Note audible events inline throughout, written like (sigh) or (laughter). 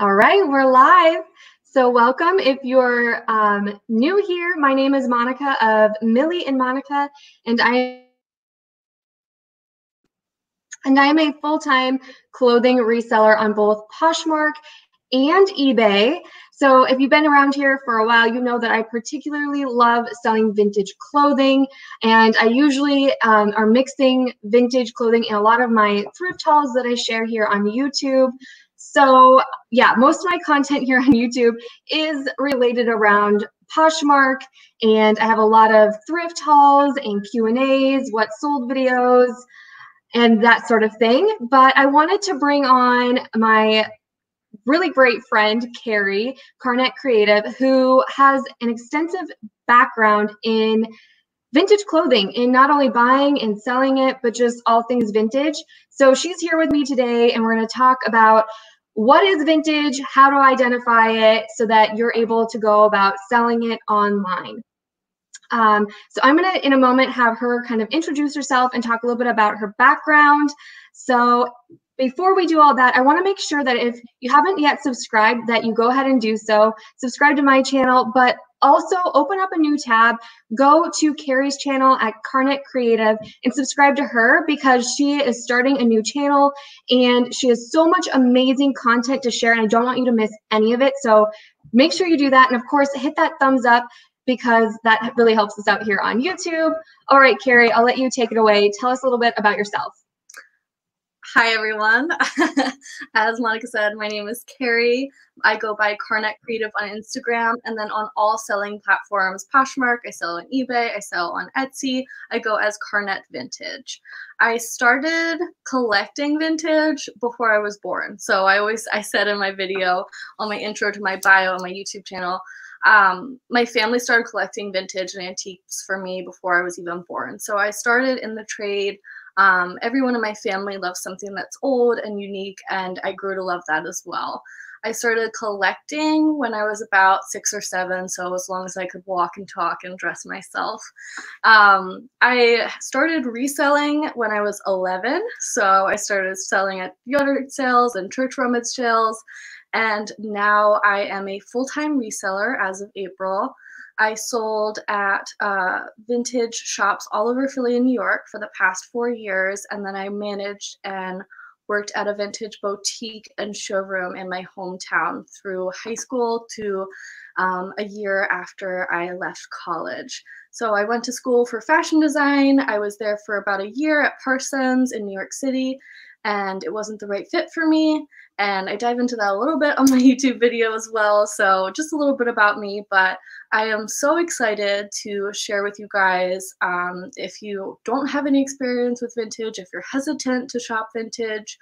All right, we're live. So welcome. If you're um, new here, my name is Monica of Milly and Monica, and I and I am a full-time clothing reseller on both Poshmark and eBay. So if you've been around here for a while, you know that I particularly love selling vintage clothing. And I usually um, are mixing vintage clothing in a lot of my thrift hauls that I share here on YouTube. So yeah, most of my content here on YouTube is related around Poshmark, and I have a lot of thrift hauls and Q and A's, what sold videos, and that sort of thing. But I wanted to bring on my really great friend, Kari Karnet Creative, who has an extensive background in vintage clothing in not only buying and selling it, but just all things vintage. So she's here with me today, and we're going to talk about what is vintage, how to identify it so that you're able to go about selling it online. Um, so I'm going to, in a moment, have her kind of introduce herself and talk a little bit about her background. So before we do all that, I want to make sure that if you haven't yet subscribed, that you go ahead and do so. Subscribe to my channel, but also open up a new tab, go to Kari's channel at Karnet Creative and subscribe to her because she is starting a new channel and she has so much amazing content to share and I don't want you to miss any of it. So make sure you do that. And of course, hit that thumbs up because that really helps us out here on YouTube. All right, Kari, I'll let you take it away. Tell us a little bit about yourself. Hi, everyone. (laughs) As Monica said, my name is Kari. I go by Karnet Creative on Instagram and then on all selling platforms Poshmark, I sell on eBay, I sell on Etsy. I go as Karnet Vintage. I started collecting vintage before I was born. So I always, I said in my video, on my intro to my bio on my YouTube channel, um, my family started collecting vintage and antiques for me before I was even born. So I started in the trade um, everyone in my family loves something that's old and unique, and I grew to love that as well. I started collecting when I was about six or seven, so as long as I could walk and talk and dress myself. Um, I started reselling when I was 11, so I started selling at yard sales and church rummage sales, and now I am a full time reseller as of April. I sold at uh, vintage shops all over Philly and New York for the past four years, and then I managed and worked at a vintage boutique and showroom in my hometown through high school to um, a year after I left college. So I went to school for fashion design. I was there for about a year at Parsons in New York City, and it wasn't the right fit for me. And I dive into that a little bit on my (laughs) YouTube video as well. So just a little bit about me, but I am so excited to share with you guys. Um, if you don't have any experience with vintage, if you're hesitant to shop vintage,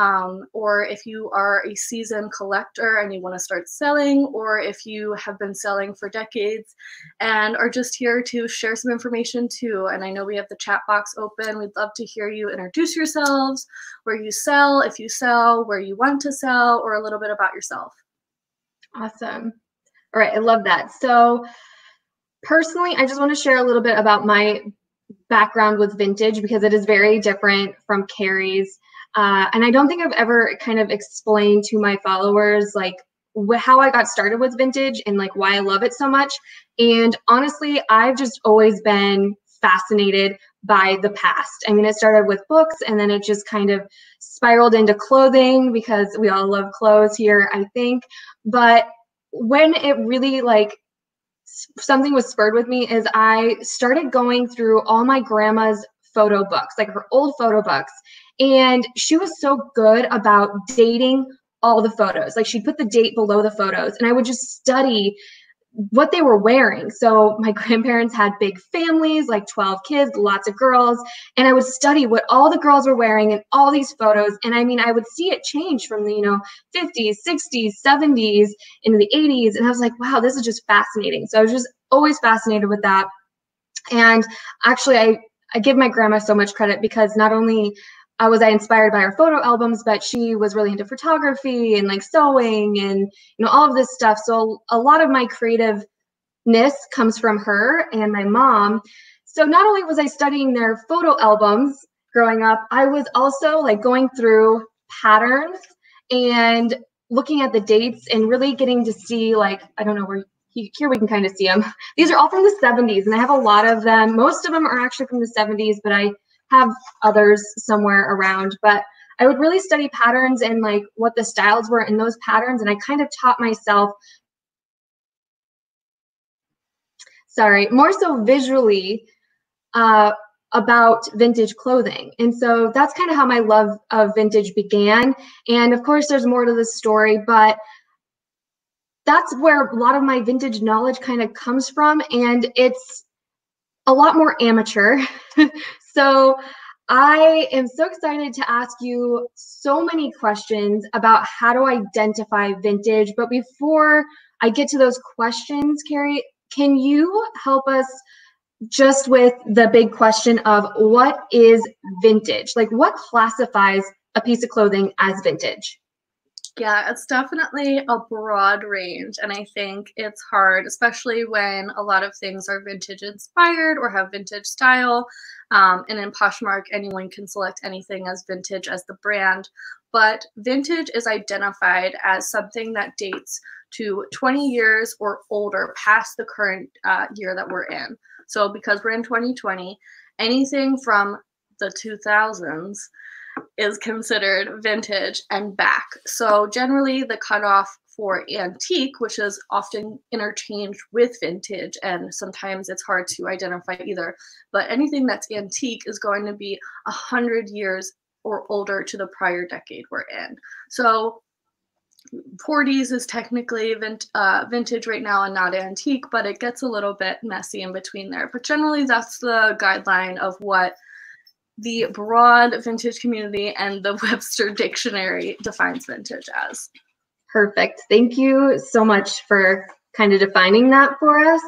um, or if you are a seasoned collector and you want to start selling, or if you have been selling for decades and are just here to share some information too. And I know we have the chat box open. We'd love to hear you introduce yourselves, where you sell, if you sell, where you want to sell, or a little bit about yourself. Awesome. All right, I love that. So, personally, I just want to share a little bit about my background with vintage because it is very different from Kari's. Uh, and I don't think I've ever kind of explained to my followers like how I got started with vintage and like why I love it so much. And honestly, I've just always been fascinated by the past. I mean, it started with books and then it just kind of spiraled into clothing because we all love clothes here, I think. But when it really like something was spurred with me is I started going through all my grandma's photo books, like her old photo books. And she was so good about dating all the photos. Like she'd put the date below the photos. And I would just study what they were wearing. So my (laughs) grandparents had big families, like 12 kids, lots of girls, and I would study what all the girls were wearing in all these photos. And I mean, I would see it change from the, you know, 50s, 60s, 70s into the 80s. And I was like, wow, this is just fascinating. So I was just always fascinated with that. And actually, I, I give my grandma so much credit because not only uh, was I inspired by her photo albums, but she was really into photography and like sewing and you know all of this stuff. So a lot of my creativeness comes from her and my mom. So not only was I studying their photo albums growing up, I was also like going through patterns and looking at the dates and really getting to see like I don't know where here we can kind of see them. These are all from the 70s, and I have a lot of them. Most of them are actually from the 70s, but I have others somewhere around. But I would really study patterns and like what the styles were in those patterns, and I kind of taught myself. Sorry, more so visually uh, about vintage clothing. And so that's kind of how my love of vintage began. And of course, there's more to the story, but that's where a lot of my vintage knowledge kind of comes from and it's a lot more amateur (laughs) so i am so excited to ask you so many questions about how to identify vintage. But before i get to those questions kari can you help us just with the big question of what is vintage? Like what classifies a piece of clothing as vintage yeah, it's definitely a broad range. And I think it's hard, especially when a lot of things are vintage inspired or have vintage style. Um, and in Poshmark, anyone can select anything as vintage as the brand. But vintage is identified as something that dates to 20 years or older past the current uh, year that we're in. So because we're in 2020, anything from the 2000s is considered vintage and back. So generally the cutoff for antique, which is often interchanged with vintage, and sometimes it's hard to identify either, but anything that's antique is going to be a hundred years or older to the prior decade we're in. So 40s is technically vint, uh, vintage right now and not antique, but it gets a little bit messy in between there. But generally, that's the guideline of what the broad vintage community and the (laughs) Webster Dictionary defines vintage as. Perfect. Thank you so much for kind of defining that for us.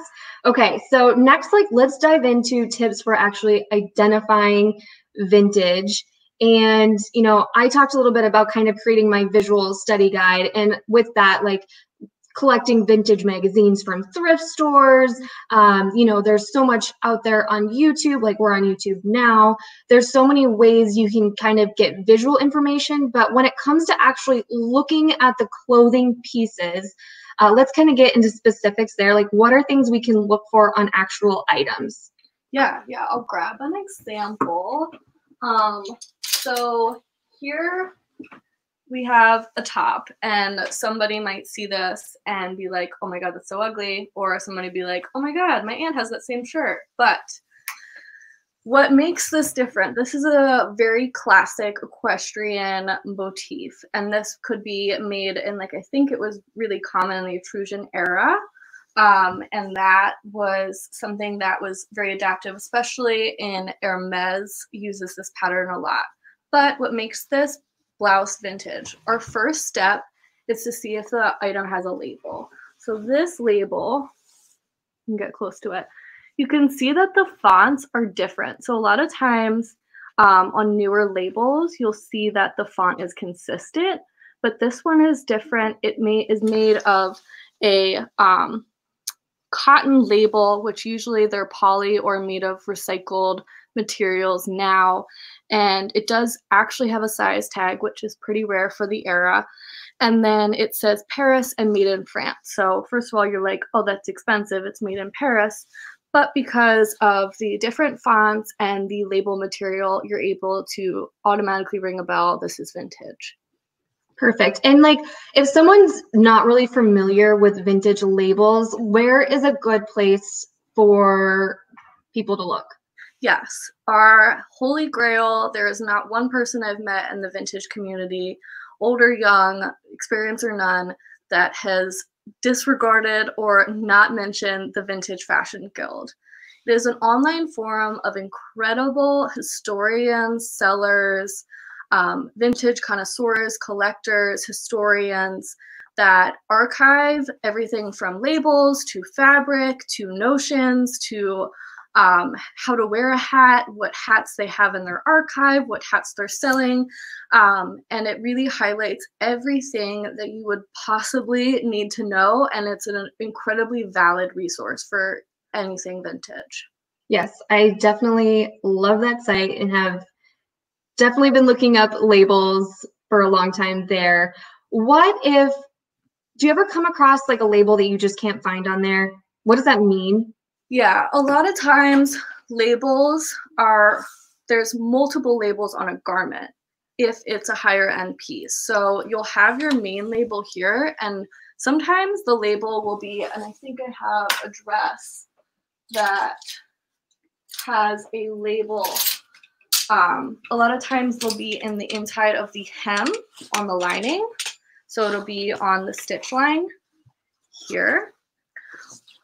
Okay, so next, like, let's dive into tips for actually identifying vintage. And, you know, I talked a little bit about kind of creating my visual study guide. And with that, like, collecting vintage magazines from thrift stores. Um, you know, there's so much out there on YouTube, like we're on YouTube now. There's so many ways you can kind of get visual information. But when it comes to actually looking at the clothing pieces, uh, let's kind of get into specifics there. Like, what are things we can look for on actual items? Yeah, yeah, I'll grab an example. Um, so here we have a top and somebody might see this and be like, oh my God, that's so ugly. Or somebody be like, oh my God, my aunt has that same shirt. But what makes this different? This is a very classic equestrian motif. And this could be made in like, I think it was really common in the Etruscan era. Um, and that was something that was very adaptive, especially in Hermes uses this pattern a lot. But what makes this blouse vintage. Our first step is to see if the item has a label. So this label, you can get close to it, you can see that the fonts are different. So a lot of times um, on newer labels, you'll see that the font is consistent, but this one is different. It may, is made of a um, cotton label, which usually they're poly or made of recycled materials now. And it does actually have a size tag, which is pretty rare for the era. And then it says Paris and made in France. So, first of all, you're like, oh, that's expensive. It's made in Paris. But because of the different fonts and the label material, you're able to automatically ring a bell. This is vintage. Perfect. And like if someone's not really familiar with vintage labels, where is a good place for people to look? Yes, our holy grail. There is not one person I've met in the vintage community, old or young, experience or none, that has disregarded or not mentioned the Vintage Fashion Guild. It is an online forum of incredible historians, sellers, um, vintage connoisseurs, collectors, historians that archive everything from labels to fabric to notions to um, how to wear a hat, what hats they have in their archive, what hats they're selling. Um, and it really highlights everything that you would possibly need to know. And it's an incredibly valid resource for anything vintage. Yes, I definitely love that site and have definitely been looking up labels for a long time there. what if do you ever come across like a label that you just can't find on there? What does that mean? Yeah, a lot of times labels are there's multiple labels on a garment if it's a higher end piece. So you'll have your main label here and sometimes the label will be, and I think I have a dress that has a label. Um, a lot of times they'll be in the inside of the hem on the lining. So it'll be on the stitch line here.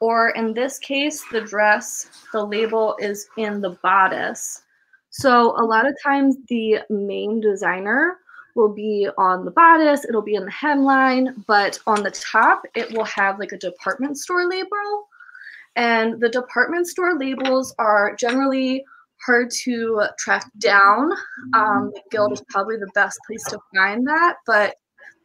Or in this case, the dress, the label is in the bodice. So a lot of times the main designer will be on the bodice, it'll be in the hemline, but on the top, it will have like a department store label. And the department store labels are generally hard to track down. Um, the Guild is probably the best place to find that, but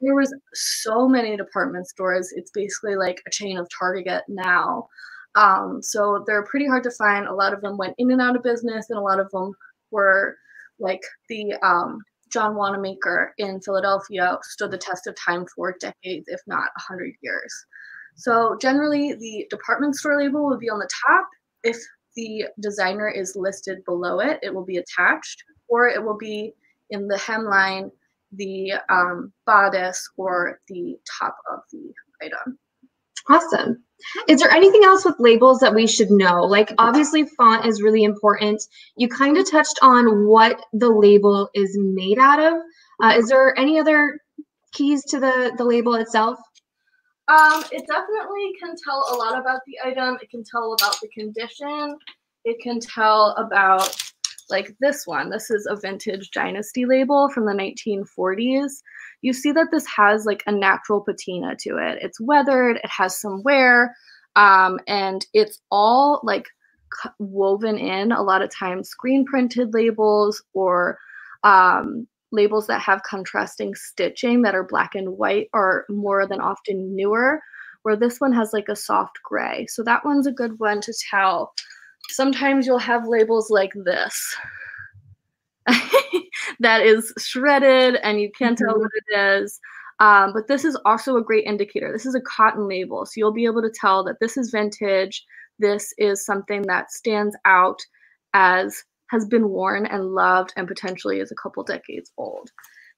there was so many department stores. It's basically like a chain of Target now. Um, so they're pretty hard to find. A lot of them went in and out of business, and a lot of them were like the um, John Wanamaker in Philadelphia stood the test of time for decades, if not 100 years. So generally, the department store label will be on the top. If the designer is listed below it, it will be attached, or it will be in the hemline the um, bodice or the top of the item. Awesome. Is there anything else with labels that we should know? Like obviously font is really important. You kind of touched on what the label is made out of. Uh, is there any other keys to the, the label itself? Um, it definitely can tell a lot about the item. It can tell about the condition. It can tell about like this one. This is a vintage dynasty label from the 1940s. You see that this has like a natural patina to it. It's weathered, it has some wear, um, and it's all like woven in a lot of times screen printed labels or um, labels that have contrasting stitching that are black and white are more than often newer where this one has like a soft gray so that one's a good one to tell sometimes you'll have labels like this (laughs) that is shredded and you can't tell mm-hmm. what it is. Um, but this is also a great indicator. This is a cotton label. So you'll be able to tell that this is vintage. This is something that stands out as has been worn and loved and potentially is a couple decades old.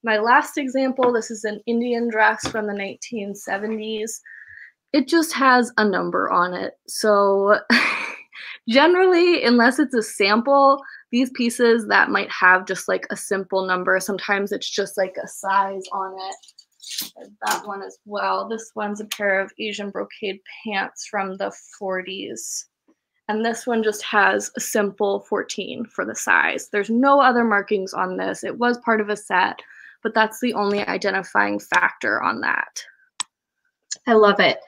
My last example, this is an Indian dress from the 1970s. It just has a number on it. So (laughs) generally, unless it's a sample, these pieces that might have just like a simple number, sometimes it's just like a size on it. That one as well. This one's a pair of Asian brocade pants from the 40s. And this one just has a simple 14 for the size. There's no other markings on this. It was part of a set, but that's the only identifying factor on that. I love it.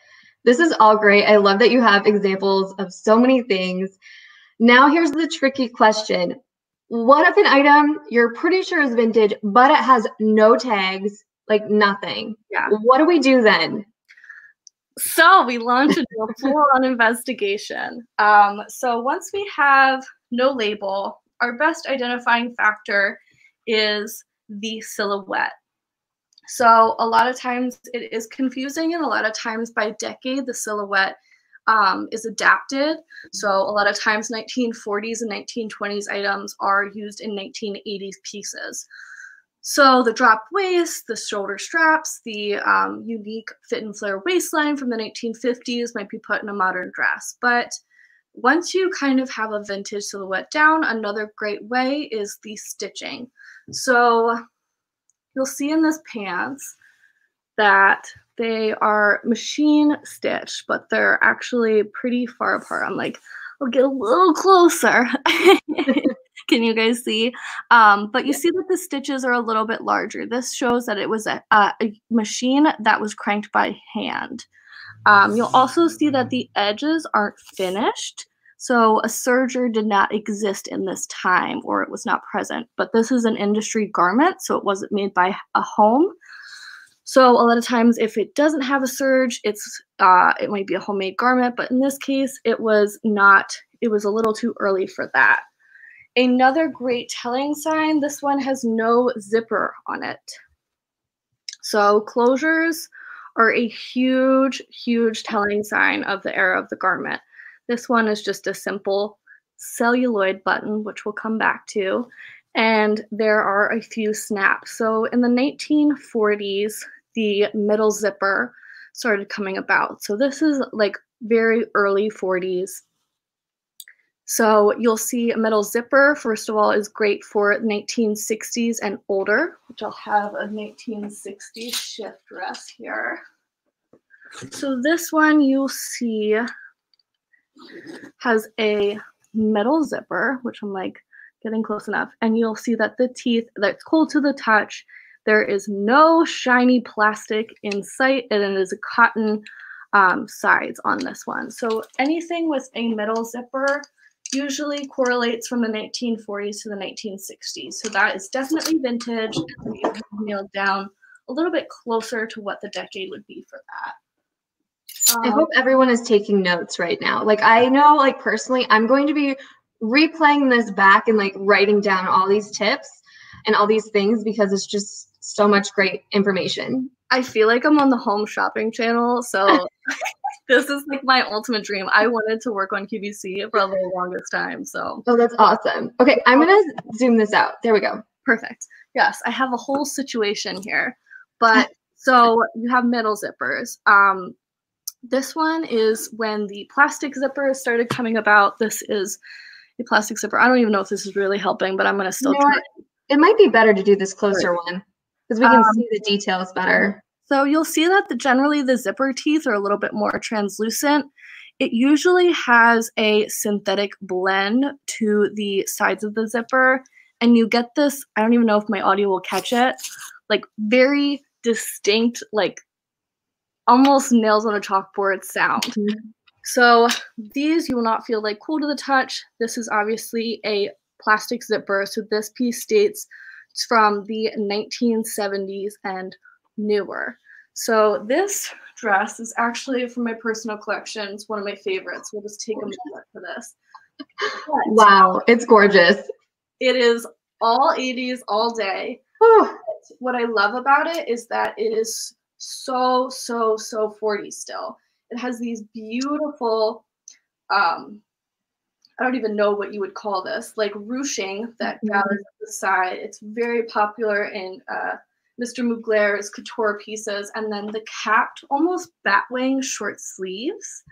This is all great. I love that you have examples of so many things. Now here's the tricky question. What if an item you're pretty sure is vintage, but it has no tags, like nothing? Yeah. What do we do then? So we launch a full-on investigation. Um, so once we have no label, our best identifying factor is the silhouette. So a lot of times it is confusing, and a lot of times by decade, the silhouette um, is adapted. So a lot of times 1940s and 1920s items are used in 1980s pieces. So the drop waist, the shoulder straps, the um, unique fit and flare waistline from the 1950s might be put in a modern dress. But once you kind of have a vintage silhouette down, another great way is the stitching. So you'll see in this pants that they are machine stitched, but they're actually pretty far apart. I'm like, I'll get a little closer. (laughs) Can you guys see? Um, but you see that the stitches are a little bit larger. This shows that it was a, a machine that was cranked by hand. Um, you'll also see that the edges aren't finished. So a serger did not exist in this time or it was not present. But this is an industry garment, so it wasn't made by a home. So a lot of times if it doesn't have a serge, it's uh, it might be a homemade garment, but in this case, it was not, it was a little too early for that. Another great telling sign, this one has no zipper on it. So closures are a huge, huge telling sign of the era of the garment. This one is just a simple celluloid button, which we'll come back to. And there are a few snaps. So in the 1940s, the metal zipper started coming about. So this is like very early 40s. So you'll see a metal zipper, first of all, is great for 1960s and older, which I'll have a 1960s shift dress here. So this one you'll see has a metal zipper, which I'm like getting close enough. And you'll see that the teeth, that's cold to the touch. There is no shiny plastic in sight, and it is a cotton um, sides on this one. So anything with a metal zipper usually correlates from the 1940s to the 1960s. So that is definitely vintage. Nailed down a little bit closer to what the decade would be for that. I hope everyone is taking notes right now. Like I know, like personally, I'm going to be replaying this back and like writing down all these tips and all these things because it's just so much great information. I feel like I'm on the home shopping channel, so (laughs) this is like my ultimate dream. I wanted to work on QVC for the longest time, so. Oh, that's awesome. Okay, I'm gonna zoom this out. There we go. Perfect. Yes, I have a whole situation here, but so you have metal zippers. Um, this one is when the plastic zipper started coming about. This is a plastic zipper. I don't even know if this is really helping, but I'm going to still you know try. It might be better to do this closer one because we can um, see the details better. So you'll see that the, generally the zipper teeth are a little bit more translucent. It usually has a synthetic blend to the sides of the zipper. And you get this, I don't even know if my audio will catch it, like very distinct, like almost nails on a chalkboard sound. Mm-hmm. So these you will not feel like cool to the touch. This is obviously a plastic zipper. So this piece dates from the 1970s and newer. So this dress is actually from my personal collection. It's one of my favorites. We'll just take a moment for this. But (laughs) wow, it's gorgeous. It is all 80s all day. what I love about it is that it is so, so, so 40 still. It has these beautiful, um, I don't even know what you would call this, like ruching that mm-hmm. gathers at the side. It's very popular in uh, Mr. Mugler's couture pieces. And then the capped, almost batwing short sleeves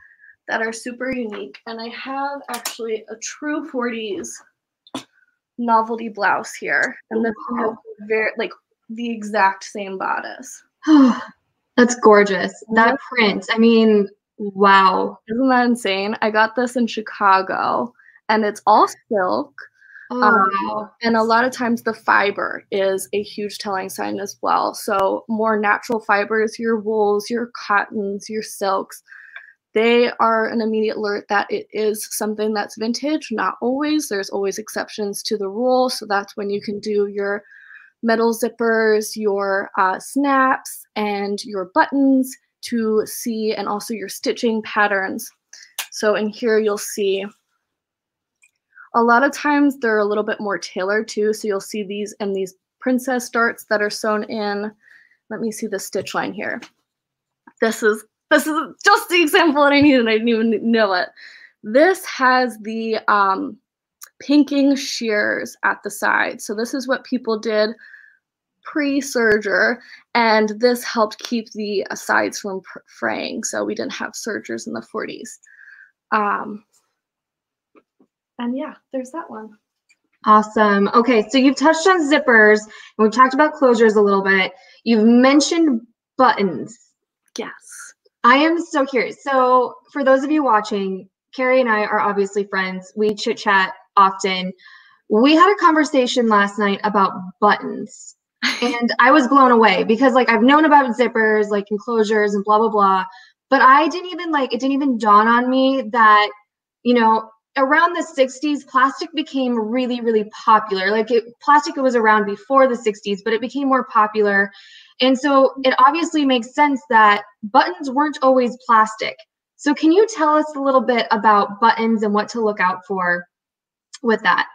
that are super unique. And I have actually a true 40s novelty blouse here. And this wow. is very, like, the exact same bodice. (sighs) (sighs) That's gorgeous. That print. I mean, wow. Isn't that insane? I got this in Chicago and it's all silk. Oh, um, wow. And a lot of times the fiber is a huge telling sign as well. So, more natural fibers, your wools, your cottons, your silks, they are an immediate alert that it is something that's vintage. Not always, there's always exceptions to the rule. So, that's when you can do your metal zippers, your uh, snaps, and your buttons to see, and also your stitching patterns. So in here you'll see a lot of times they're a little bit more tailored too. So you'll see these and these princess darts that are sewn in. Let me see the stitch line here. This is this is just the example that I needed. I didn't even know it. This has the um, pinking shears at the side. So this is what people did pre-serger and this helped keep the sides from fraying so we didn't have sergers in the 40s um, and yeah there's that one. Awesome. Okay so you've touched on zippers and we've talked about closures a little bit. You've mentioned buttons. Yes. I am so curious. So for those of you watching kari and i are obviously friends. We chit chat often. We had a conversation last night about buttons (laughs) and I was blown away because like I've known about zippers, like enclosures and blah blah blah, but I didn't even like it didn't even dawn on me that you know around the 60s plastic became really really popular. Like it, plastic was around before the 60s but it became more popular. And so it obviously makes sense that buttons weren't always plastic. So can you tell us a little bit about buttons and what to look out for with that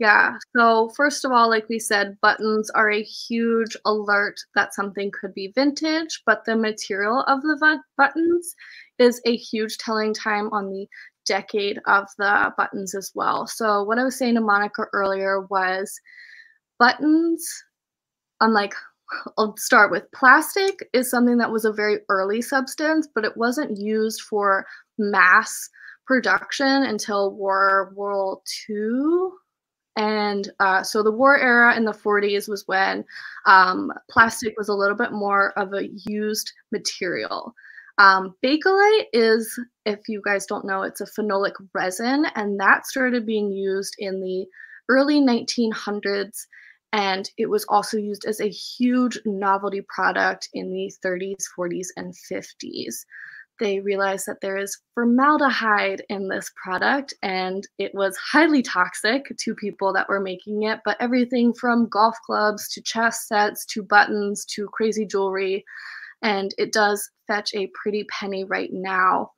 Yeah. So, first of all, like we said, buttons are a huge alert that something could be vintage, but the material of the buttons is a huge telling time on the decade of the buttons as well. So, what I was saying to Monica earlier was buttons, unlike I'll start with plastic is something that was a very early substance, but it wasn't used for mass production until World War II. And uh, so the war era in the 40s was when um, plastic was a little bit more of a used material. Um, Bakelite is, if you guys don't know, it's a phenolic resin, and that started being used in the early 1900s. And it was also used as a huge novelty product in the 30s, 40s, and 50s they realized that there is formaldehyde in this product and it was highly toxic to people that were making it. But everything from golf clubs to chess sets to buttons to crazy jewelry. And it does fetch a pretty penny right now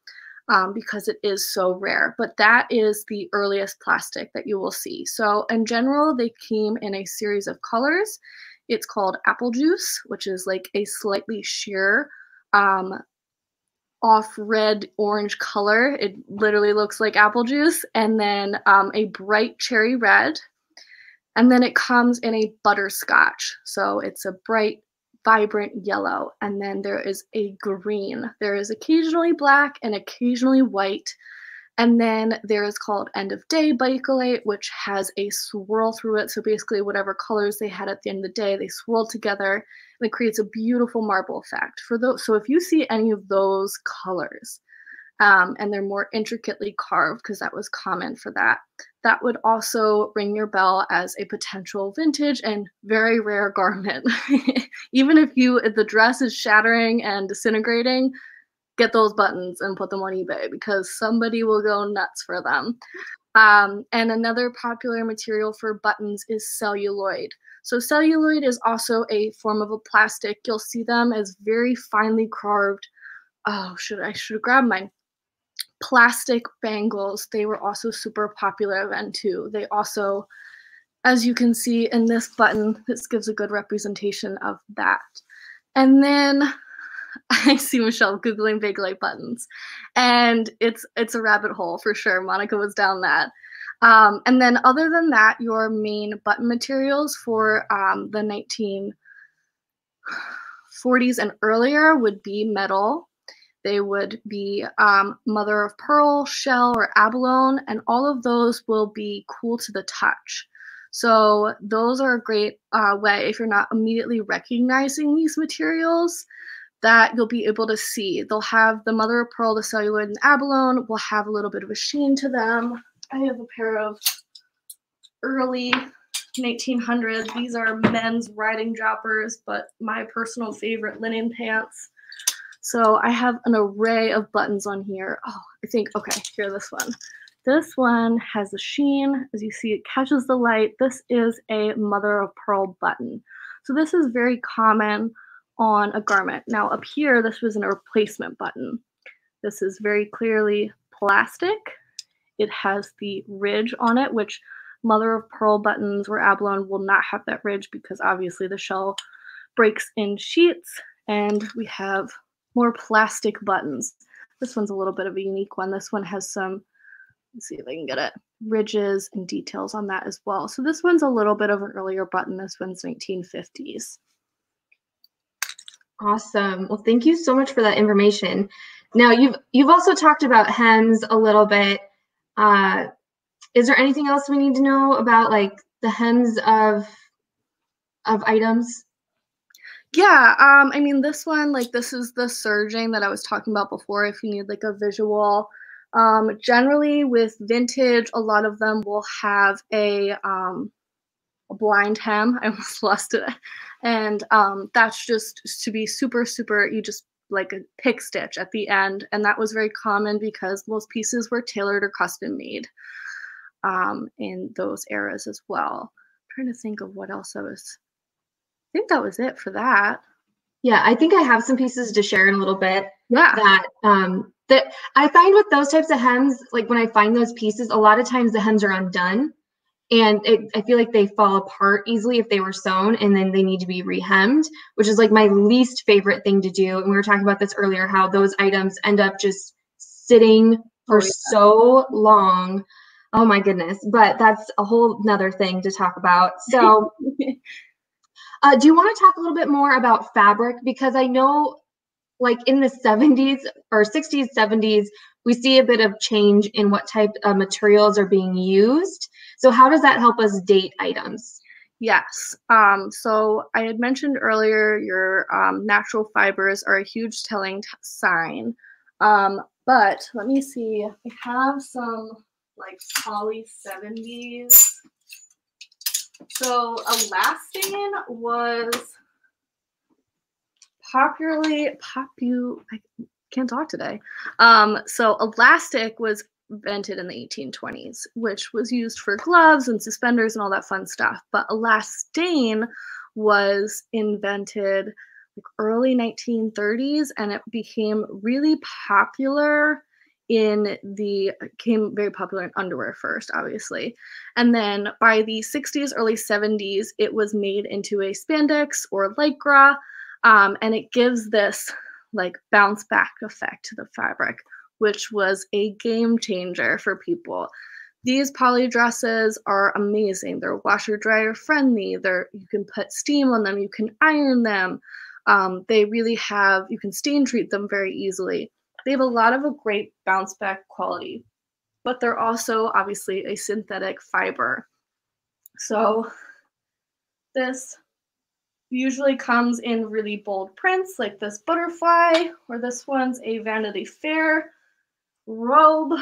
um, because it is so rare. But that is the earliest plastic that you will see. So, in general, they came in a series of colors. It's called apple juice, which is like a slightly sheer um, off red orange color. It literally looks like apple juice. And then um, a bright cherry red. And then it comes in a butterscotch. So it's a bright, vibrant yellow. And then there is a green. There is occasionally black and occasionally white. And then there is called End of Day Bakelite, which has a swirl through it. So basically, whatever colors they had at the end of the day, they swirl together and it creates a beautiful marble effect. For those, so if you see any of those colors, um, and they're more intricately carved because that was common for that. That would also ring your bell as a potential vintage and very rare (laughs) garment. Even if you if the dress is shattering and disintegrating, get those buttons and put them on eBay because somebody will go nuts for them. Um, and another popular material for buttons is celluloid. So celluloid is also a form of a plastic. You'll see them as very finely carved. Oh, should I should grabbed mine. Plastic bangles. They were also super popular then too. They also, as you can see in this button, this gives a good representation of that. And then (laughs) I see Michelle googling Bakelite buttons, and it's it's a rabbit hole for sure. Monica was down that. Um, and then other than that, your main button materials for um, the 1940s and earlier would be metal. They would be um, mother of pearl, shell, or abalone, and all of those will be cool to the touch. So those are a great uh, way if you're not immediately recognizing these materials that you'll be able to see. They'll have the mother of pearl, the celluloid, and abalone will have a little bit of a sheen to them. I have a pair of early 1900s. These are men's riding droppers, but my personal favorite linen pants. So I have an array of buttons on here. Oh, I think, okay, here, this one. This one has a sheen. As you see, it catches the light. This is a mother of pearl button. So this is very common on a garment. Now up here, this was a replacement button. This is very clearly plastic. It has the ridge on it, which mother of pearl buttons or abalone will not have that ridge because obviously the shell breaks in sheets and we have more plastic buttons. This one's a little bit of a unique one. This one has some, let's see if I can get it, ridges and details on that as well. So this one's a little bit of an earlier button. This one's 1950s. Awesome. Well, thank you so much for that information. Now you've you've also talked about hems a little bit. Uh, is there anything else we need to know about like the hems of of items? Yeah, um, I mean this one, like this is the serging that I was talking about before. If you need like a visual, um, generally with vintage, a lot of them will have a um, a blind hem. (laughs) I almost lost it. And um, that's just to be super, super, you just like a pick stitch at the end. And that was very common because most pieces were tailored or custom made um, in those eras as well. I'm trying to think of what else I was, I think that was it for that. Yeah, I think I have some pieces to share in a little bit. Yeah. That um that I find with those types of hems, like when I find those pieces, a lot of times the hems are undone and it, I feel like they fall apart easily if they were sewn and then they need to be rehemmed, which is like my least favorite thing to do. And we were talking about this earlier how those items end up just sitting for oh, yeah. so long. Oh my goodness. But that's a whole nother thing to talk about. So, (laughs) uh, do you want to talk a little bit more about fabric? Because I know, like in the 70s or 60s, 70s, we see a bit of change in what type of materials are being used. So how does that help us date items? Yes. Um, so I had mentioned earlier your um, natural fibers are a huge telling t- sign. Um, but let me see. I have some like poly 70s. So elastane was popularly popu I can't talk today. Um, so elastic was invented in the 1820s, which was used for gloves and suspenders and all that fun stuff. But elastane was invented early 1930s and it became really popular in the came very popular in underwear first obviously and then by the 60s early 70s it was made into a spandex or lycra um, and it gives this like bounce back effect to the fabric which was a game changer for people. These poly dresses are amazing. They're washer dryer friendly. They're you can put steam on them. You can iron them. Um, they really have you can stain treat them very easily. They have a lot of a great bounce back quality, but they're also obviously a synthetic fiber. So this usually comes in really bold prints like this butterfly or this one's a Vanity Fair robe.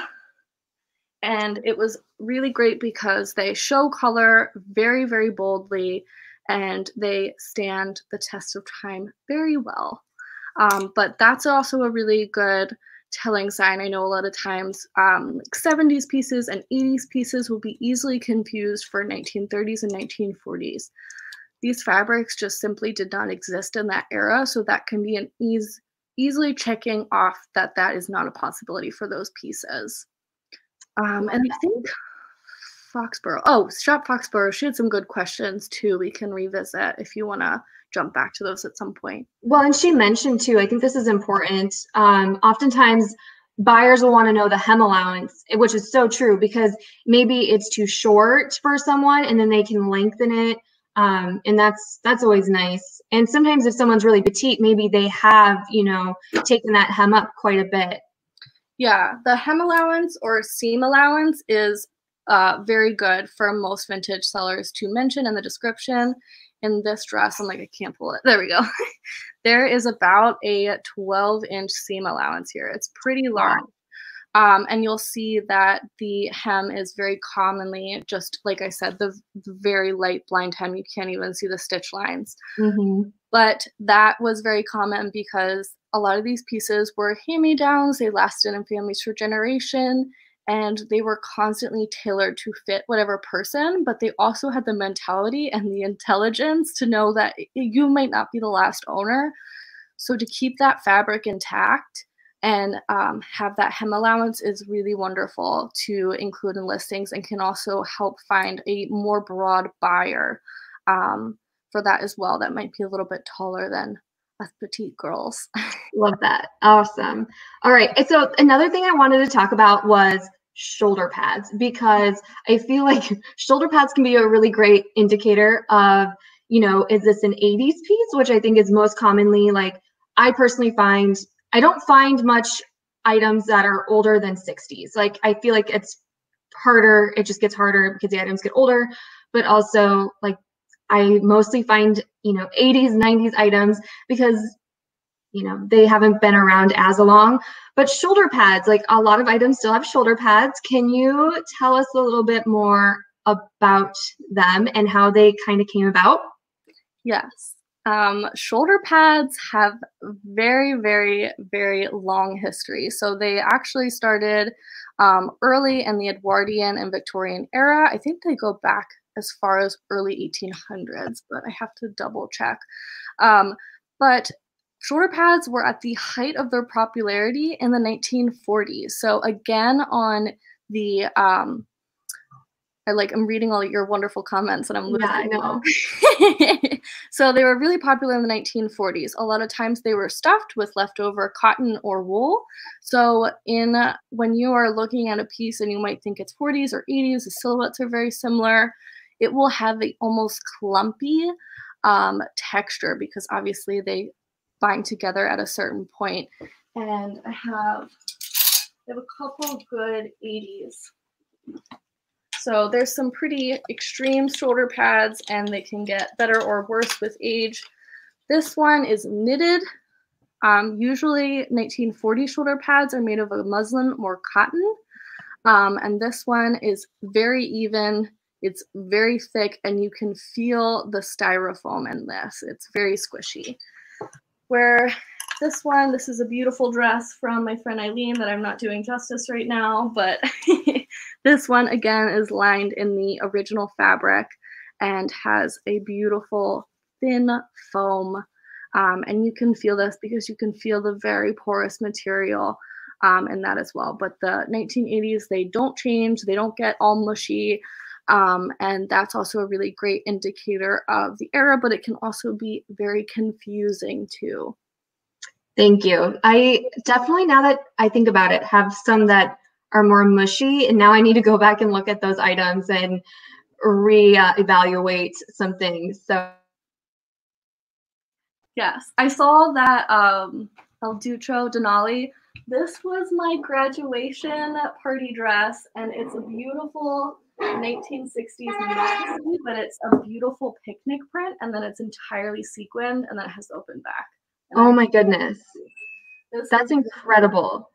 And it was really great because they show color very, very boldly and they stand the test of time very well. Um, but that's also a really good telling sign. I know a lot of times um, like 70s pieces and 80s pieces will be easily confused for 1930s and 1940s. These fabrics just simply did not exist in that era, so that can be an ease easily checking off that that is not a possibility for those pieces. Um, and I think Foxborough. Oh, Shop Foxborough. She had some good questions too. We can revisit if you want to jump back to those at some point. Well, and she mentioned too. I think this is important. Um, oftentimes, buyers will want to know the hem allowance, which is so true because maybe it's too short for someone, and then they can lengthen it um, and that's that's always nice. And sometimes if someone's really petite maybe they have you know taken that hem up quite a bit. Yeah the hem allowance or seam allowance is uh, very good for most vintage sellers to mention in the description in this dress. I'm like i can't pull it. There we go. (laughs) There is about a 12 inch seam allowance here. It's pretty large um, and you'll see that the hem is very commonly just like I said, the, the very light blind hem. You can't even see the stitch lines. Mm-hmm. But that was very common because a lot of these pieces were hand me downs. They lasted in families for generation and they were constantly tailored to fit whatever person. But they also had the mentality and the intelligence to know that you might not be the last owner. So to keep that fabric intact, and um, have that hem allowance is really wonderful to include in listings and can also help find a more broad buyer um, for that as well that might be a little bit taller than us petite girls. (laughs) Love that. Awesome. All right. So another thing I wanted to talk about was shoulder pads because I feel (laughs) like shoulder pads can be a really great indicator of, you know, is this an 80s piece, which I think is most commonly like I personally find I don't find much items that are older than 60s. Like I feel like it's harder. It just gets harder because the items get older, but also like I mostly find, you know, 80s, 90s items because you know, they haven't been around as long. But shoulder pads, like a lot of items still have shoulder pads. Can you tell us a little bit more about them and how they kind of came about? Yes. Um, shoulder pads have very, very, very long history. So they actually started um, early in the Edwardian and Victorian era. I think they go back as far as early 1800s, but I have to double check. Um, but shoulder pads were at the height of their popularity in the 1940s. So again, on the um, I like I'm reading all your wonderful comments and I'm Yeah, I know. (laughs) so they were really popular in the 1940s. A lot of times they were stuffed with leftover cotton or wool. So in uh, when you are looking at a piece and you might think it's 40s or 80s, the silhouettes are very similar. It will have a almost clumpy um, texture because obviously they bind together at a certain point. And I have I have a couple good 80s. So there's some pretty extreme shoulder pads and they can get better or worse with age. This one is knitted. Um, usually 1940 shoulder pads are made of a muslin or cotton. Um, and this one is very even. It's very thick and you can feel the styrofoam in this. It's very squishy. Where this one, this is a beautiful dress from my friend Eileen that I'm not doing justice right now, but (laughs) this one again is lined in the original fabric and has a beautiful thin foam. Um, and you can feel this because you can feel the very porous material um, in that as well. But the 1980s, they don't change, they don't get all mushy. Um, and that's also a really great indicator of the era, but it can also be very confusing too. Thank you. I definitely, now that I think about it, have some that are more mushy. And now I need to go back and look at those items and re-evaluate some things. So yes, I saw that um, El Ducho Denali. This was my graduation party dress, and it's a beautiful 1960s maxi, but it's a beautiful picnic print, and then it's entirely sequined, and then it has open back. Oh my goodness. That's incredible.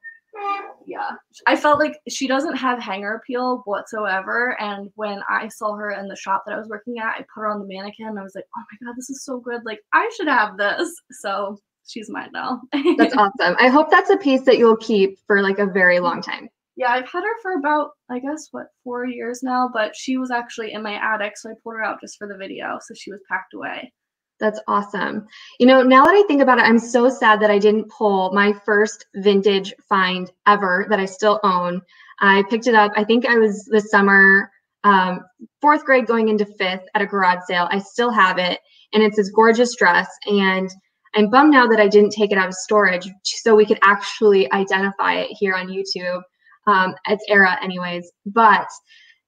yeah i felt like she doesn't have hanger appeal whatsoever and when i saw her in the shop that i was working at i put her on the mannequin and i was like oh my god this is so good like i should have this so she's mine now That's (laughs) awesome. I hope that's a piece that you'll keep for like a very long time. yeah i've had her for about i guess what four years now but she was actually in my attic so i pulled her out just for the video so she was packed away That's awesome. You know, now that I think about it, I'm so sad that I didn't pull my first vintage find ever that I still own. I picked it up, I think I was the summer, um, fourth grade going into fifth at a garage sale. I still have it, and it's this gorgeous dress. And I'm bummed now that I didn't take it out of storage so we could actually identify it here on YouTube. Um, it's era, anyways. But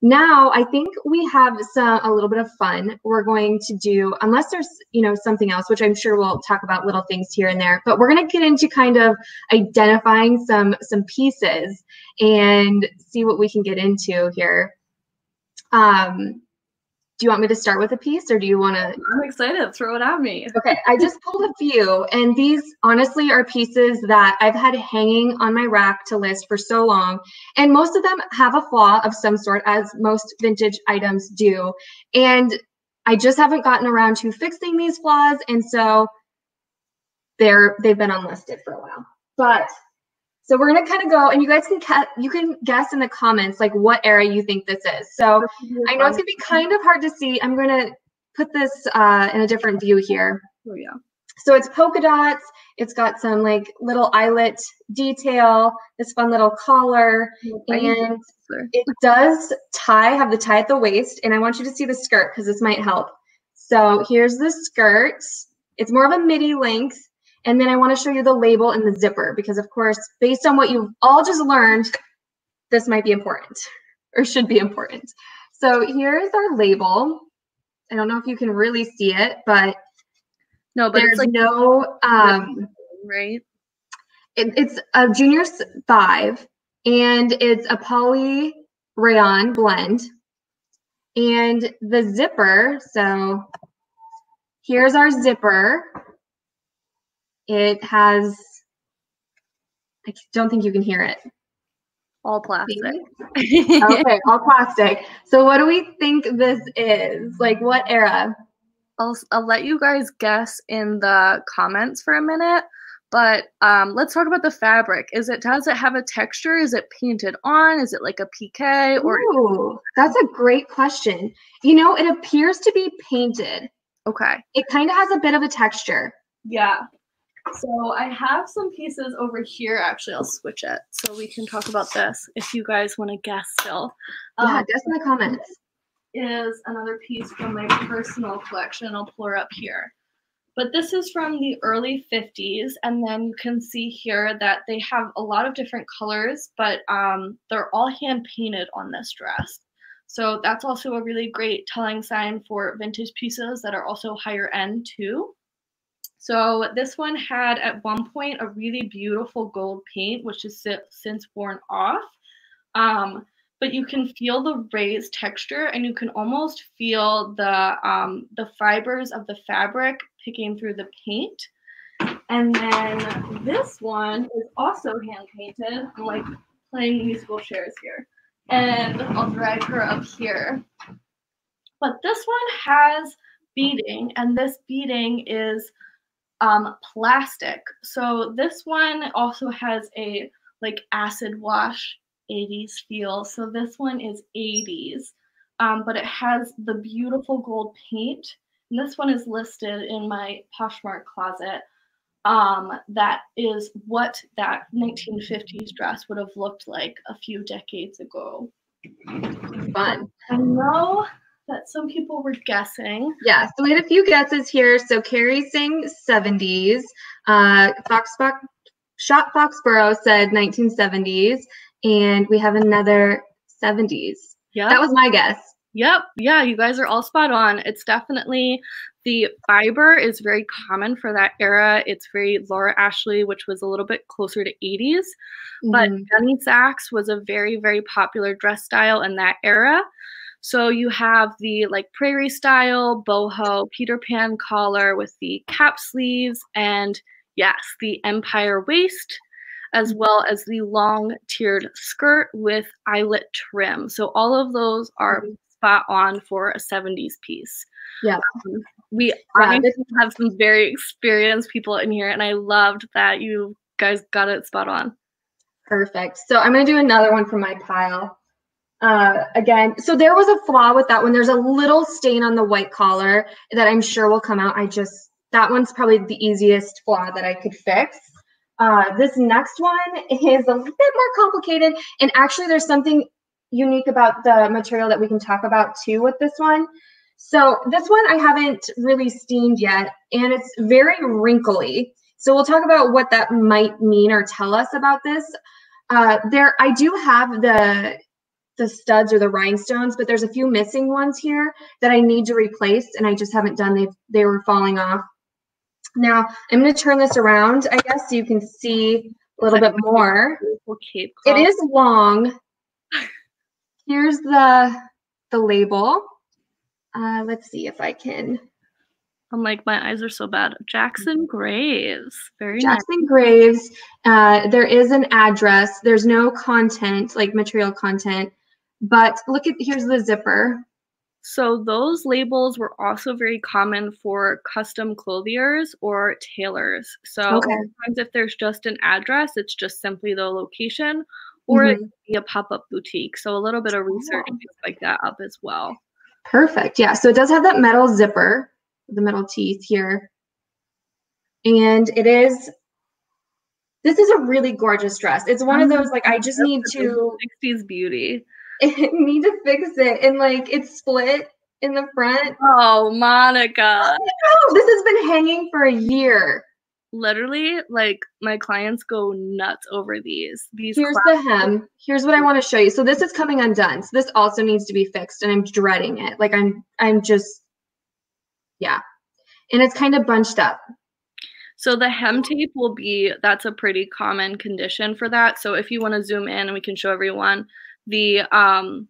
now I think we have some a little bit of fun. We're going to do, unless there's you know something else, which I'm sure we'll talk about little things here and there. But we're going to get into kind of identifying some some pieces and see what we can get into here. Um, do you want me to start with a piece, or do you want to? i'm excited throw it at me Okay, I just (laughs) pulled a few, and these honestly are pieces that I've had hanging on my rack to list for so long. And most of them have a flaw of some sort, as most vintage items do. And I just haven't gotten around to fixing these flaws, and so they're they've been unlisted for a while. But so we're gonna kind of go, and you guys can ca- you can guess in the comments like what era you think this is. So I know it's gonna be kind of hard to see. I'm gonna put this uh, in a different view here. oh yeah So it's polka dots. It's got some like little eyelet detail, this fun little collar, and it does tie, have the tie at the waist. And I want you to see the skirt because this might help. So here's the skirt. It's more of a midi length. And then I want to show you the label and the zipper because of course, based on what you've all just learned, this might be important or should be important. So here's our label. I don't know if you can really see it, but no but there's it's like no um right it, it's a junior five and it's a poly rayon blend and the zipper so here's our zipper it has i don't think you can hear it. All plastic. Okay all plastic. So what do we think this is? Like what era? I'll, I'll let you guys guess in the comments for a minute but um, let's talk about the fabric. Is it does it have a texture? Is it painted on? Is it like a pk or Ooh, that's a great question. You know it appears to be painted. Okay. It kind of has a bit of a texture. Yeah so i have some pieces over here actually i'll switch it so we can talk about this if you guys want to guess still yeah Um, guess in the comments is another piece from my personal collection. I'll pull her up here. But this is from the early 50s, and then you can see here that they have a lot of different colors, but um, they're all hand painted on this dress. So that's also a really great telling sign for vintage pieces that are also higher end too. So this one had at one point a really beautiful gold paint, which is since worn off. Um, but you can feel the raised texture and you can almost feel the um, the fibers of the fabric picking through the paint. And then this one is also hand painted. I'm like playing musical chairs here. And I'll drag her up here. But this one has beading, and this beading is um, plastic. So this one also has a like acid wash 80s feel. So this one is 80s, um, but it has the beautiful gold paint. And this one is listed in my Poshmark closet. Um, that is what that 1950s dress would have looked like a few decades ago. Fun. I know that some people were guessing. Yeah, so we had a few guesses here. So Carrie saying 70s. Uh, Fox, Fox Shot Foxborough said 1970s and we have another 70s. Yeah. That was my guess. Yep. Yeah, you guys are all spot on. It's definitely the fiber is very common for that era. It's very Laura Ashley, which was a little bit closer to 80s. Mm-hmm. But Gunne Sax was a very, very popular dress style in that era. So you have the like prairie style, boho, Peter Pan collar with the cap sleeves, and yes, the empire waist as well as the long tiered skirt with eyelet trim. So all of those are mm-hmm. spot on for a 70s piece. Yeah. Um, we yeah. have some very experienced people in here, and I loved that you guys got it spot on. Perfect. So I'm going to do another one from my pile. Uh, again, so there was a flaw with that one. There's a little stain on the white collar that I'm sure will come out. I just, that one's probably the easiest flaw that I could fix. Uh, this next one is a little bit more complicated. And actually, there's something unique about the material that we can talk about too with this one. So this one I haven't really steamed yet, and it's very wrinkly. So we'll talk about what that might mean or tell us about this. Uh, there, I do have the the studs or the rhinestones, but there's a few missing ones here that I need to replace, and I just haven't done. They they were falling off. Now I'm going to turn this around, I guess, so you can see a little bit more. It is long. (laughs) Here's the the label. Uh, let's see if I can. I'm like, my eyes are so bad. Jackson Graves. Very Jackson nice. Graves. Uh, there is an address. There's no content, like material content. But look at, here's the zipper. So those labels were also very common for custom clothiers or tailors. So okay. sometimes if there's just an address, it's just simply the location, or mm-hmm. it could be a pop-up boutique. So a little bit of research oh. like that up as well. Perfect. Yeah. So it does have that metal zipper, the metal teeth here. And it is this is a really gorgeous dress. It's one of those like I just need to 60s beauty. (laughs) need to fix it. And like it's split in the front. Oh, Monica. Oh, this has been hanging for a year. Literally, like my clients go nuts over these. These Here's the hem. Here's what I want to show you. So this is coming undone. So this also needs to be fixed and I'm dreading it. Like I'm I'm just yeah. And it's kind of bunched up. So the hem tape will be that's a pretty common condition for that. So if you want to zoom in and we can show everyone, the um,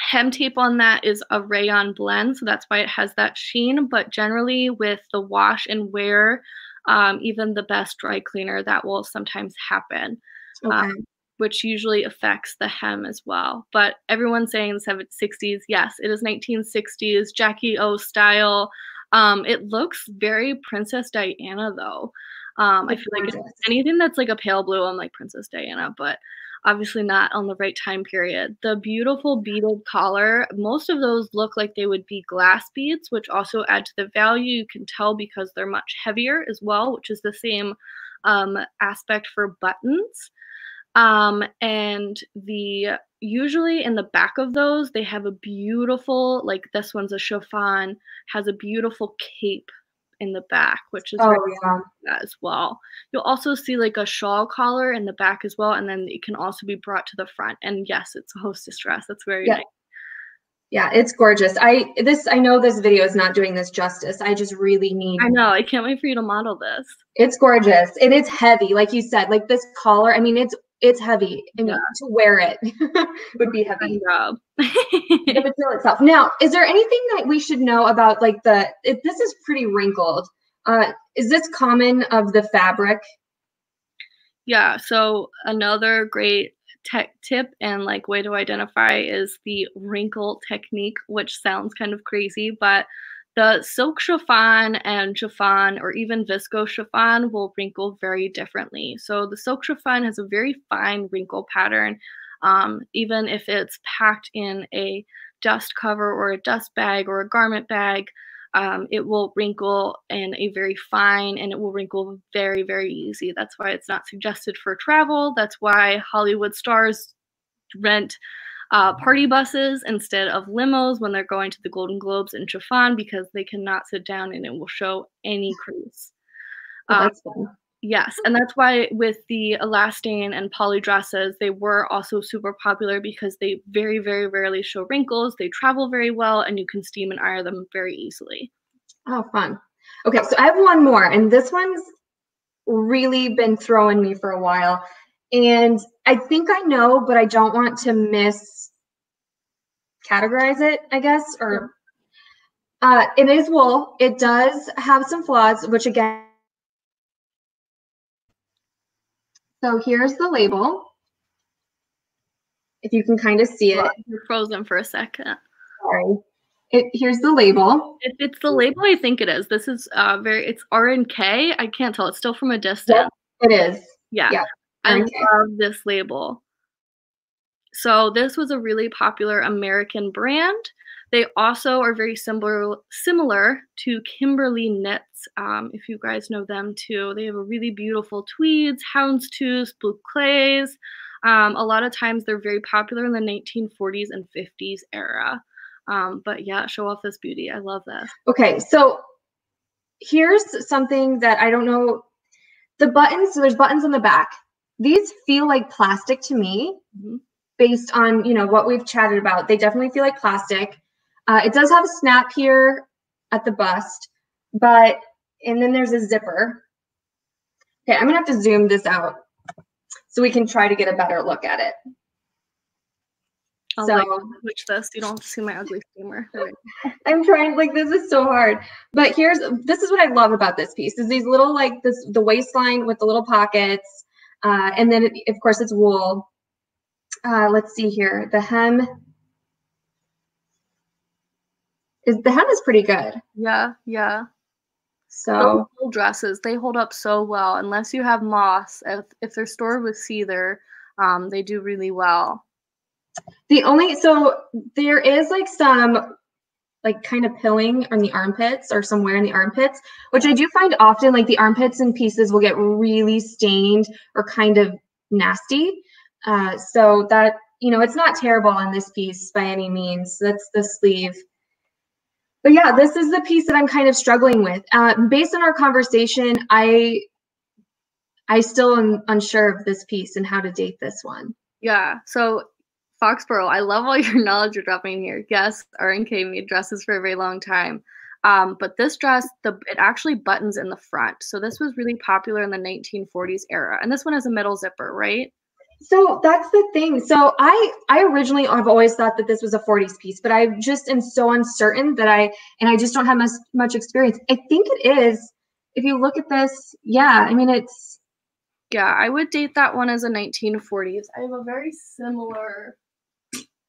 hem tape on that is a rayon blend, so that's why it has that sheen. But generally, with the wash and wear, um, even the best dry cleaner, that will sometimes happen. Okay. Um, which usually affects the hem as well. But everyone's saying 60s. Yes, it is 1960s, Jackie O style. Um, it looks very Princess Diana though. Um, I feel like anything that's like a pale blue, I'm like Princess Diana, but obviously not on the right time period. The beautiful beaded collar, most of those look like they would be glass beads, which also add to the value. You can tell because they're much heavier as well, which is the same um, aspect for buttons. Um, and the usually in the back of those, they have a beautiful, like this one's a chiffon, has a beautiful cape in the back, which is Oh, yeah. that as well. You'll also see like a shawl collar in the back as well, and then it can also be brought to the front. And yes, it's a hostess dress. That's very Yeah. nice. Yeah, it's gorgeous. I this I know this video is not doing this justice. I just really need I know. I can't wait for you to model this. it's gorgeous and it's heavy, like you said. Like this collar, I mean, it's it's heavy. I mean, Yeah. to wear it (laughs) would be heavy. Job. the material itself. Now, is there anything that we should know about like the? It, this is pretty wrinkled. Uh, is this common of the fabric? Yeah, so another great tech tip and like way to identify is the wrinkle technique, which sounds kind of crazy, but the silk chiffon and chiffon or even visco chiffon will wrinkle very differently. So the silk chiffon has a very fine wrinkle pattern. Um, even if it's packed in a dust cover or a dust bag or a garment bag, um, it will wrinkle in a very fine and it will wrinkle very, very easy. That's why it's not suggested for travel. That's why Hollywood stars rent uh, party buses instead of limos when they're going to the Golden Globes in chiffon because they cannot sit down and it will show any crease. Oh, that's fun. Yes, and that's why with the elastane and poly dresses, they were also super popular because they very, very rarely show wrinkles. They travel very well, and you can steam and iron them very easily. Oh, fun. Okay, so I have one more, and this one's really been throwing me for a while. And I think I know, but I don't want to miss categorize it, I guess, or uh, it is wool. It does have some flaws, which again, so here's the label. If you can kind of see it, You're frozen for a second. sorry. It, here's the label. If it's the label, I think it is. This is uh very. It's R and K. I can't tell. It's still from a distance. It is. Yeah. Yeah, I love this label. So this was a really popular American brand. They also are very similar similar to Kimberly Knits. Um, if you guys know them too, they have a really beautiful tweeds, houndstooths, blue clays. Um, a lot of times they're very popular in the 1940s and 50s era. Um, but yeah, show off this beauty. I love this. Okay, so here's something that I don't know. The buttons, so there's buttons on the back. These feel like plastic to me Mhm. based on, you know, what we've chatted about. They definitely feel like plastic. Uh, it does have a snap here at the bust, but, and then there's a zipper. Okay, I'm gonna have to zoom this out so we can try to get a better look at it. I'll So- like switch this. You don't see my ugly steamer. There we go. I'm trying like this is so hard. But here's this is what I love about this piece is these little like this the waistline with the little pockets, uh, and then of course it's wool. Uh, let's see here. The hem is the hem is pretty good. Yeah, yeah. So wool dresses, they hold up so well. Unless you have moss, if, if they're stored with cedar, um, they do really well. the only so there is like some like kind of pilling on the armpits or somewhere in the armpits, which I do find often like the armpits and pieces will get really stained or kind of nasty. Uh, so that you know it's not terrible on this piece by any means. That's the sleeve. But yeah, this is the piece that I'm kind of struggling with. Uh, based on our conversation, I I still am unsure of this piece and how to date this one. Yeah. So Foxborough, I love all (laughs) your knowledge you're dropping here. Yes, R&K made dresses for a very long time. Um, but this dress, the it actually buttons in the front. So this was really popular in the 1940s era. And this one has a metal zipper, right? So that's the thing. So I I originally I've always thought that this was a 40s piece, but I just am so uncertain that I and I just don't have much much experience. I think it is. If you look at this, yeah, I mean it's Yeah, I would date that one as a 1940s. I have a very similar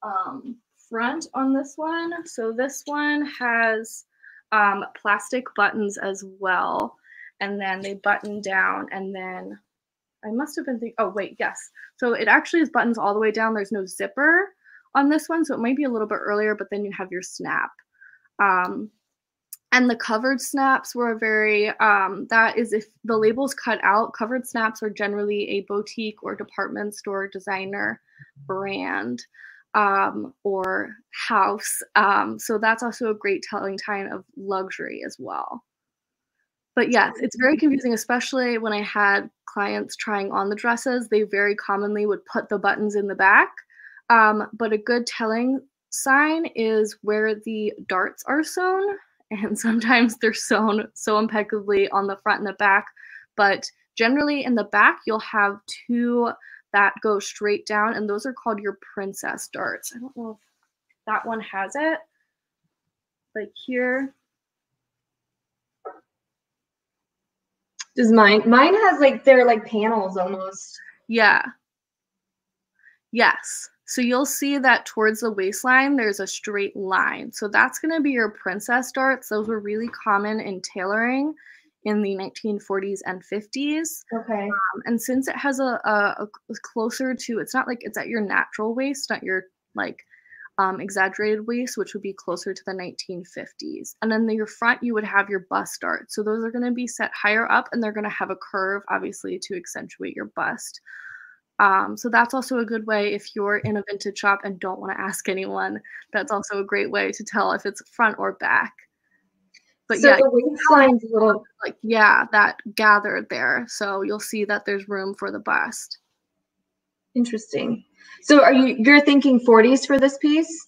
um, front on this one. So this one has um, plastic buttons as well. And then they button down and then I must have been thinking, oh wait, yes. So it actually is buttons all the way down. There's no zipper on this one. So it might be a little bit earlier, but then you have your snap. Um, and the covered snaps were a very um, that is if the label's cut out covered snaps are generally a boutique or department store designer brand um, or house. Um, so that's also a great telling sign of luxury as well. But yes it's very confusing especially when i had clients trying on the dresses. They very commonly would put the buttons in the back. Um, but a good telling sign is where the darts are sewn. (laughs) And sometimes they're sewn so impeccably on the front and the back. But generally, in the back, you'll have two that go straight down, and those are called your princess darts. I don't know if that one has it. Like here. Does mine? Mine has like they're like panels almost. Yeah. Yes. So you'll see that towards the waistline, there's a straight line. So that's going to be your princess darts. Those were really common in tailoring in the 1940s and 50s. Okay. Um, and since it has a, a, a, closer to, it's not like it's at your natural waist, not your like um, exaggerated waist, which would be closer to the 1950s. And then the, your front, you would have your bust dart. So those are going to be set higher up and they're going to have a curve, obviously, to accentuate your bust. Um, so that's also a good way if you're in a vintage shop and don't want to ask anyone. That's also a great way to tell if it's front or back. But so yeah, the waistline's a little like yeah, that gathered there. So you'll see that there's room for the bust. Interesting. So are you you're thinking 40s for this piece?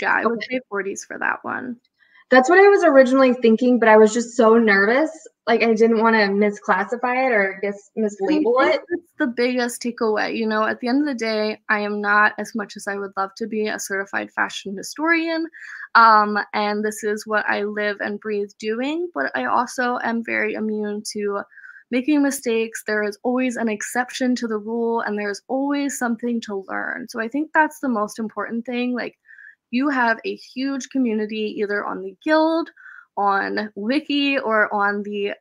Yeah, I would say 40s for that one. That's what I was originally thinking, but I was just so nervous. Like I didn't want to misclassify it or guess mislabel it. That's the biggest takeaway. You know, at the end of the day, I am not as much as I would love to be a certified fashion historian. Um, and this is what I live and breathe doing, but I also am very immune to making mistakes. There is always an exception to the rule and there's always something to learn. So I think that's the most important thing. Like you have a huge community either on the guild, on Wiki, or on the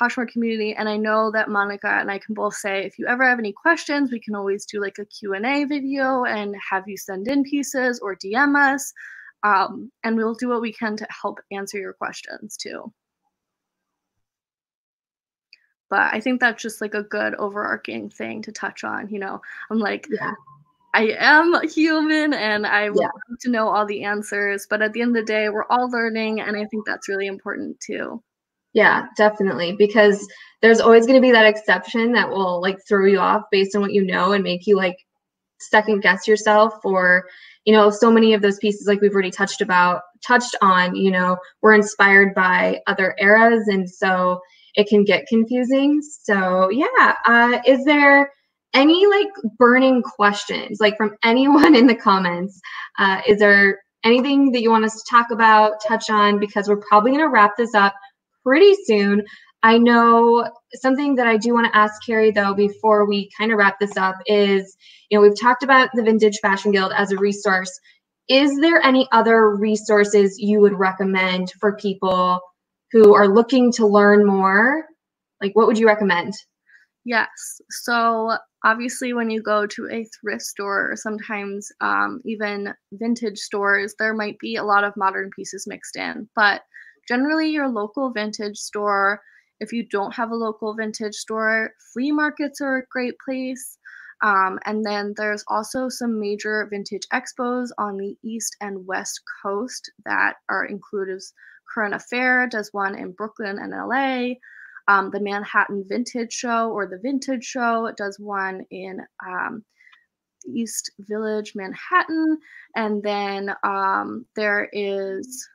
Poshmark community. And I know that Monica and I can both say, if you ever have any questions, we can always do like a Q&A video and have you send in pieces or DM us. Um, and we'll do what we can to help answer your questions too. But I think that's just like a good overarching thing to touch on. You know, I'm like, yeah. I am human and I want to know all the answers. But at the end of the day, we're all learning. And I think that's really important too. Yeah, definitely. Because there's always going to be that exception that will like throw you off based on what you know and make you like second guess yourself or you know so many of those pieces like we've already touched about touched on you know were inspired by other eras and so it can get confusing so yeah uh, is there any like burning questions, like from anyone in the comments. Uh, is there anything that you want us to talk about, touch on? Because we're probably going to wrap this up pretty soon. I know something that I do want to ask Kari though before we kind of wrap this up is, you know, we've talked about the Vintage Fashion Guild as a resource. Is there any other resources you would recommend for people who are looking to learn more? Like, what would you recommend? Yes. So obviously, when you go to a thrift store or sometimes um, even vintage stores, there might be a lot of modern pieces mixed in. But generally, your local vintage store, if you don't have a local vintage store, flea markets are a great place. Um, and then there's also some major vintage expos on the east and west coast that are included. Current Affair does one in Brooklyn and LA. Um, the Manhattan Vintage Show or the Vintage Show does one in um, East Village, Manhattan. And then um, there is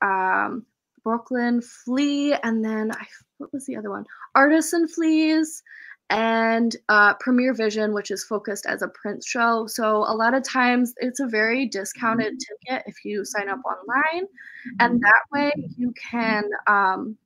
um, Brooklyn Flea. And then I, what was the other one? Artists & Fleas and uh, Premiere Vision, which is focused as a print show. So a lot of times it's a very discounted mm-hmm. ticket if you sign up online, and mm-hmm. that way you can um,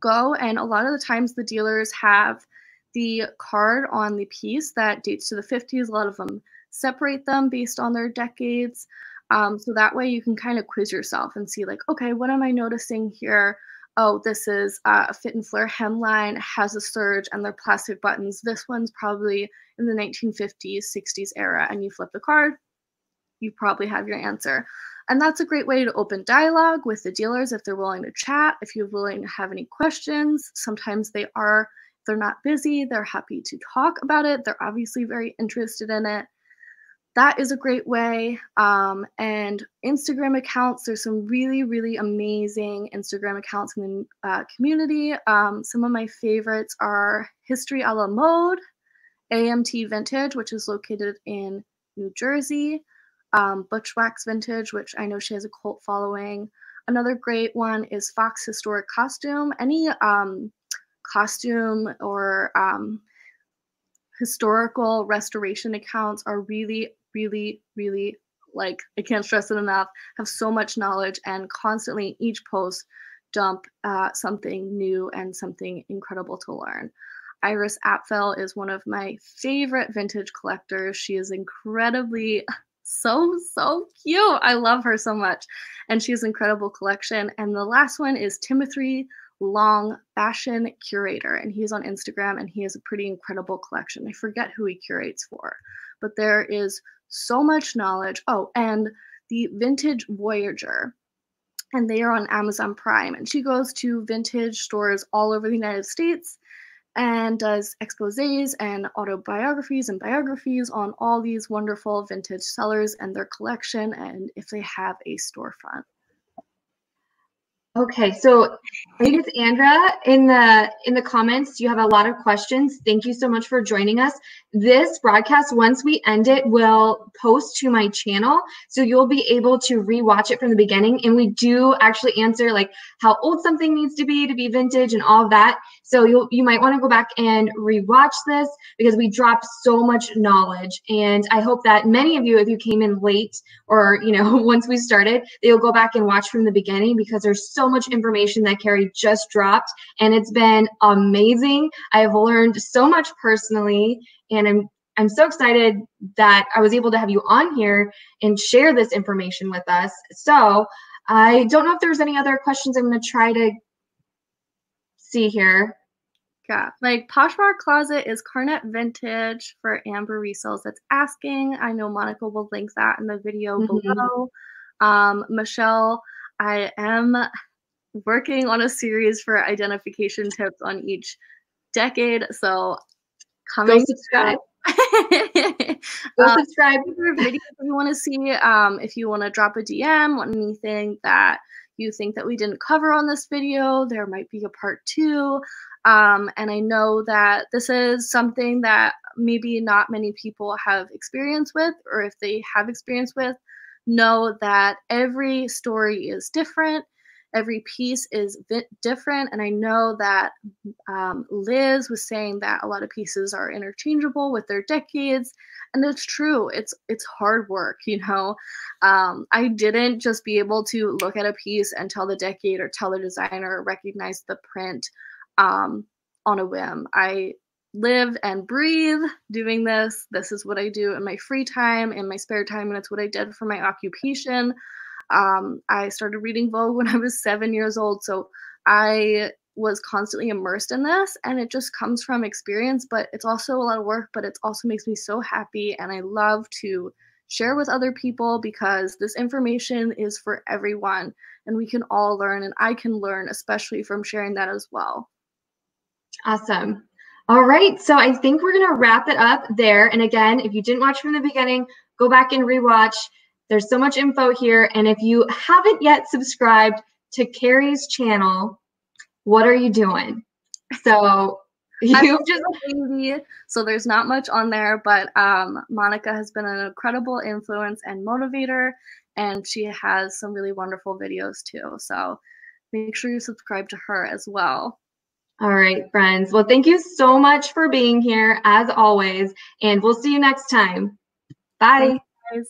go. And a lot of the times the dealers have the card on the piece that dates to the 50s. A lot of them separate them based on their decades. Um, so that way you can kind of quiz yourself and see, like, okay, what am I noticing here? Oh, this is uh, a fit and flare hemline, has a serge, and they're plastic buttons. This one's probably in the 1950s, 60s era. And you flip the card, you probably have your answer. And that's a great way to open dialogue with the dealers if they're willing to chat, if you're willing to have any questions. Sometimes they are, they're not busy, they're happy to talk about it. They're obviously very interested in it. That is a great way. Um, and Instagram accounts, there's some really, really amazing Instagram accounts in the uh, community. Um, some of my favorites are History a la Mode, AMT Vintage, which is located in New Jersey um, Butchwax Vintage, which I know she has a cult following. Another great one is Fox Historic Costume. Any um, costume or um, historical restoration accounts are really, really, really like I can't stress it enough. Have so much knowledge and constantly each post dump uh, something new and something incredible to learn. Iris Apfel is one of my favorite vintage collectors. She is incredibly so so cute. I love her so much, and she has incredible collection. And the last one is Timothy Long Fashion Curator, and he's on Instagram, and he has a pretty incredible collection. I forget who he curates for, but there is so much knowledge. Oh, and the Vintage Voyager. And they are on Amazon Prime. And she goes to vintage stores all over the United States and does exposés and autobiographies and biographies on all these wonderful vintage sellers and their collection and if they have a storefront. Okay, so I think it's Andra in the in the comments. You have a lot of questions. Thank you so much for joining us. This broadcast, once we end it, will post to my channel, so you'll be able to rewatch it from the beginning. And we do actually answer like how old something needs to be to be vintage and all of that. So you you might want to go back and rewatch this because we dropped so much knowledge. And I hope that many of you, if you came in late or you know (laughs) once we started, they'll go back and watch from the beginning because there's so so much information that Kari just dropped, and it's been amazing. I have learned so much personally, and I'm I'm so excited that I was able to have you on here and share this information with us. So I don't know if there's any other questions I'm going to try to see here. Yeah, like Poshmark Closet is Karnet Vintage for Amber Resells that's asking. I know Monica will link that in the video mm-hmm. below. Um, Michelle, I am working on a series for identification tips on each decade. So Go subscribe. (laughs) Go um, subscribe. videos if you want to see. Um, if you want to drop a DM on anything that you think that we didn't cover on this video, there might be a part two. Um, and I know that this is something that maybe not many people have experience with, or if they have experience with, know that every story is different every piece is different. And I know that um, Liz was saying that a lot of pieces are interchangeable with their decades. And it's true. It's it's hard work, you know. Um, I didn't just be able to look at a piece and tell the decade or tell the designer or recognize the print um, on a whim. I live and breathe doing this. This is what I do in my free time, in my spare time, and it's what I did for my occupation. Um, I started reading Vogue when I was seven years old. So I was constantly immersed in this and it just comes from experience, but it's also a lot of work, but it also makes me so happy. And I love to share with other people because this information is for everyone and we can all learn and I can learn, especially from sharing that as well. Awesome. All right, so I think we're gonna wrap it up there. And again, if you didn't watch from the beginning, go back and rewatch. There's so much info here. And if you haven't yet subscribed to Kari's channel, what are you doing? So (laughs) you just baby, so there's not much on there, but um, Monica has been an incredible influence and motivator, and she has some really wonderful videos too. So make sure you subscribe to her as well. All right, friends. Well, thank you so much for being here as always, and we'll see you next time. Bye. Thanks, guys.